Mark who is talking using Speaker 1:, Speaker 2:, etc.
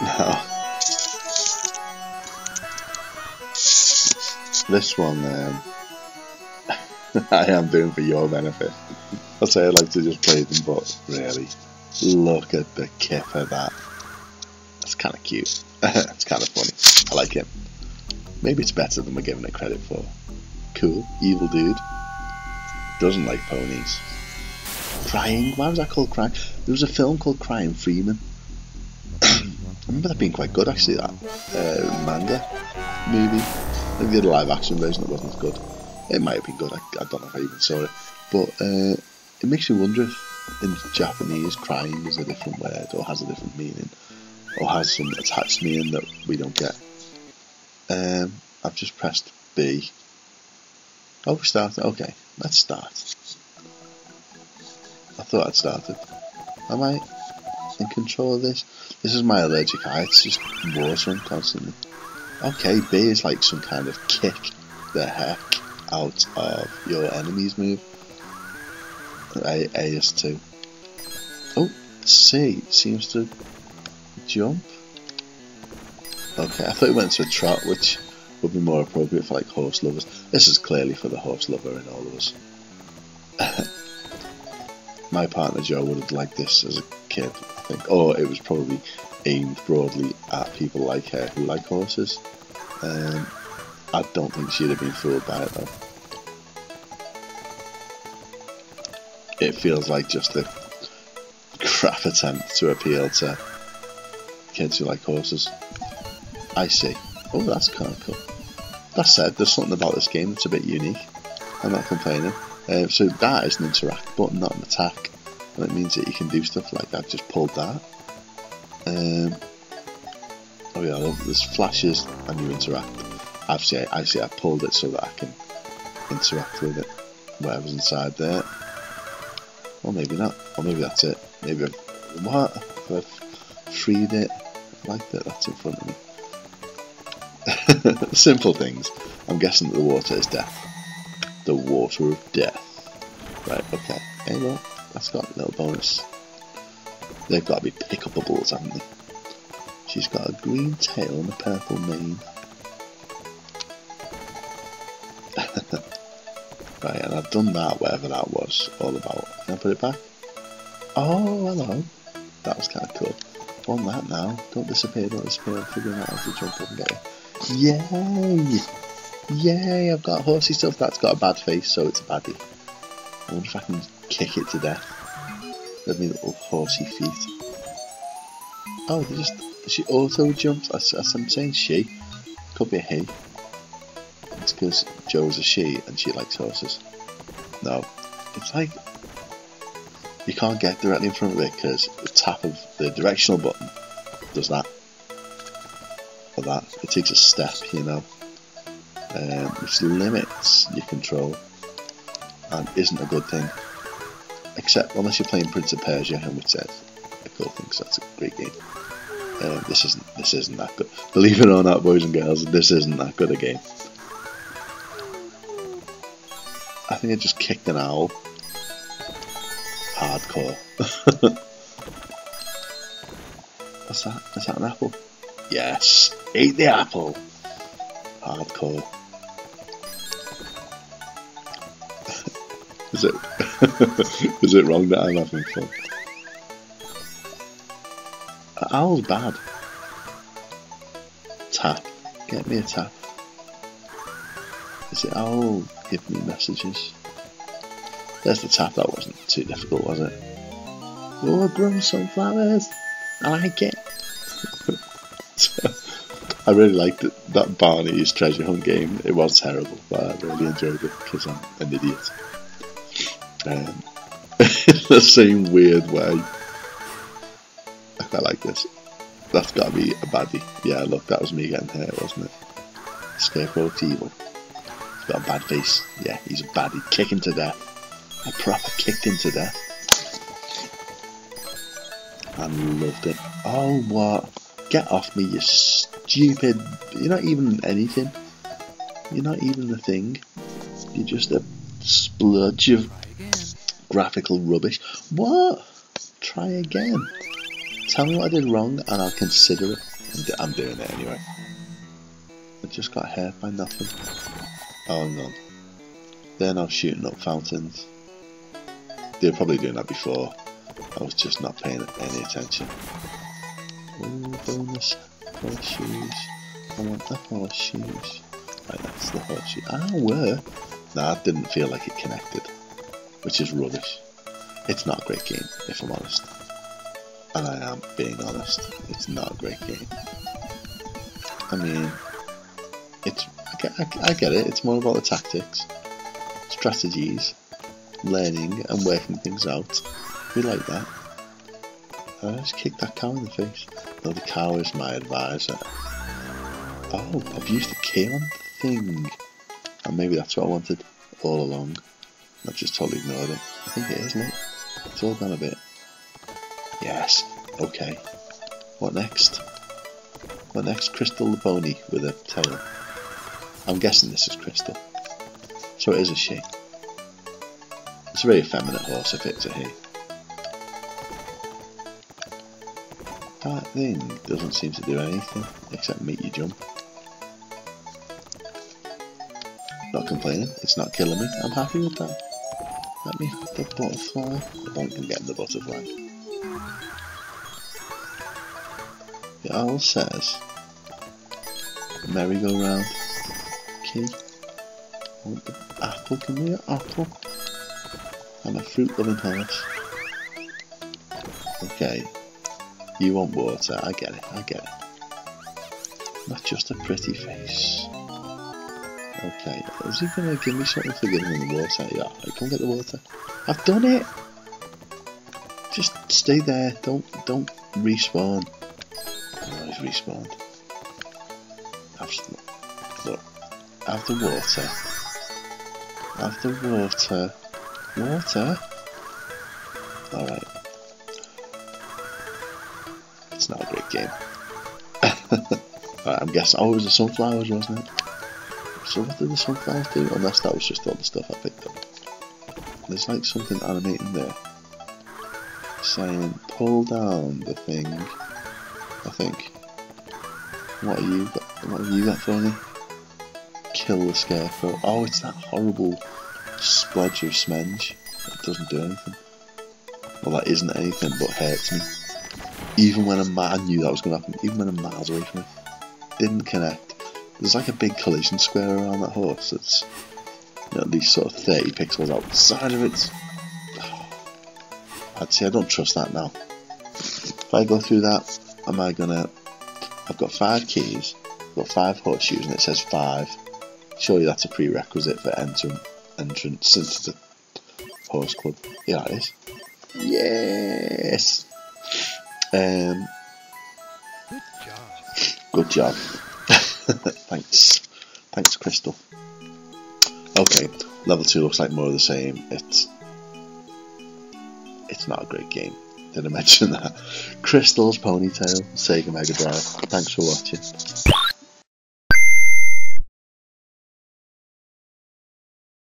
Speaker 1: No. This one, um, I am doing for your benefit. I say I'd like to just play them, but really, look at the kip of that. That's kind of cute. it's kind of funny. I like it. Maybe it's better than we're giving it credit for. Cool, evil dude. Doesn't like ponies. Crying? Why was that called Crying? There was a film called Crying Freeman. I remember that being quite good actually, that uh, manga movie. Maybe they the live action version that wasn't as good. It might have been good, I, I don't know if I even saw it. But uh, it makes you wonder if in Japanese crying is a different word or has a different meaning or has some attached meaning that we don't get. Um, I've just pressed B. Oh, we started. Okay, let's start. I thought I'd started. Am I in control of this? This is my allergic eye. It's just watering constantly. Okay, B is like some kind of kick the heck out of your enemy's move. A, A is 2. Oh, C seems to jump. Okay, I thought it went to a trot, which would be more appropriate for like horse lovers. This is clearly for the horse lover in all of us. My partner Joe would have liked this as a kid, think. Or it was probably aimed broadly at people like her who like horses. Um, I don't think she'd have been fooled by it though. It feels like just a crap attempt to appeal to kids who like horses. I see. Oh, that's kind of cool. That said, there's something about this game that's a bit unique. I'm not complaining. Um, so that is an interact button, not an attack. And it means that you can do stuff like that. Just pulled that. Um, oh yeah, well, there's flashes and you interact. Actually, actually, I pulled it so that I can interact with it. Whatever's inside there. Or maybe not. Or maybe that's it. Maybe I've, what? I've freed it like that, that's in front of me. Simple things. I'm guessing that the water is death. The water of death. Right, okay. Hey, well, that's got a little bonus. They've got to be pickables, haven't they? She's got a green tail and a purple mane. right, and I've done that, whatever that was all about. Can I put it back? Oh, hello. That was kind of cool. On that now. Don't disappear, don't disappear. I'm figuring out how to jump up and get it. Yay! Yay, I've got horsey stuff. That's got a bad face, so it's a baddie. I wonder if I can kick it to death. With my little horsey feet. Oh, they just. She auto jumped. As, as I'm saying she. Could be a he. It's because Joe's a she and she likes horses. No. It's like. You can't get directly in front of it because the tap of the directional button does that for that. It takes a step, you know, um, which limits your control and isn't a good thing. Except unless you're playing Prince of Persia, in which a cool thing, so that's a great game. Um, this isn't this isn't that good. Believe it or not, boys and girls, this isn't that good a game. I think I just kicked an owl. Hardcore. What's that? Is that an apple? Yes. Eat the apple. Hardcore. is it is it wrong that I'm having fun? Owl's bad. Tap. Get me a tap. Is it owl? Give me messages. There's the tap. That wasn't too difficult, was it? Oh, grow some flowers. I like it. I really liked it, that Barney's treasure hunt game. It was terrible, but I really enjoyed it because I'm an idiot. Um, in the same weird way. I like this. That's got to be a baddie. Yeah, look, that was me getting hurt, wasn't it? Scarecrow evil. He's got a bad face. Yeah, he's a baddie. Kick him to death. I proper kicked him to death. I loved it. Oh, what? Get off me, you stupid. You're not even anything. You're not even the thing. You're just a splurge of graphical rubbish. What? Try again. Tell me what I did wrong and I'll consider it. I'm doing it anyway. I just got hurt by nothing. Oh, no. They're now shooting up fountains. They were probably doing that before. I was just not paying any attention. Ooh, bonus horseshoes. I want the horseshoes. Right, that's the horseshoe. Ah, where? Nah, that didn't feel like it connected. Which is rubbish. It's not a great game, if I'm honest. And I am being honest. It's not a great game. I mean, it's I get, I, I get it. It's more about the tactics, strategies, learning, and working things out. We like that. Uh, I just kicked that cow in the face. No, the cow is my advisor. Oh, I've used the key on the thing. And maybe that's what I wanted all along. I've just totally ignored it. I think it is, look. It's all gone a bit. Yes. Okay. What next? What next? Crystal the pony with a tail. I'm guessing this is Crystal. So it is a she. It's a very effeminate horse if it's a he. That thing doesn't seem to do anything except make you jump. Not complaining, it's not killing me, I'm happy with that. Let me have the butterfly. I don't get the butterfly. The owl says, merry-go-round, key. I want the apple, can me an apple. I'm a fruit-loving horse. Okay, you want water, I get it, I get it. Not just a pretty face. Okay, is he gonna give me something for getting in the water? Yeah, I can't get the water. I've done it! Just stay there, don't don't respawn. Oh, he's respawned. Have, look, have the water. Have the water. Water? Alright. It's not a great game. I'm guessing. Oh, it was the sunflowers, wasn't it? So what did the sunflowers do? Unless that was just all the stuff I picked up. There's like something animating there. Saying, pull down the thing. I think. What are you? What have you got for me? Kill the scarecrow. Oh, it's that horrible splodge of smenge. It doesn't do anything. Well, that isn't anything but hurts me. Even when I'm, I knew that was going to happen. Even when I'm miles away from it. Didn't connect. There's like a big collision square around that horse that's you know, at least sort of 30 pixels outside of it. I'd say I don't trust that now. If I go through that, am I gonna... I've got five keys, I've got five horseshoes and it says five. Surely that's a prerequisite for entering entrance into the horse club. Yeah, it is. Yes! Um, Good job. Good job. Thanks. Thanks, Crystal. Okay, level 2 looks like more of the same. It's it's not a great game. Did I mention that? Crystal's Ponytail, Sega Mega Drive. Thanks for watching.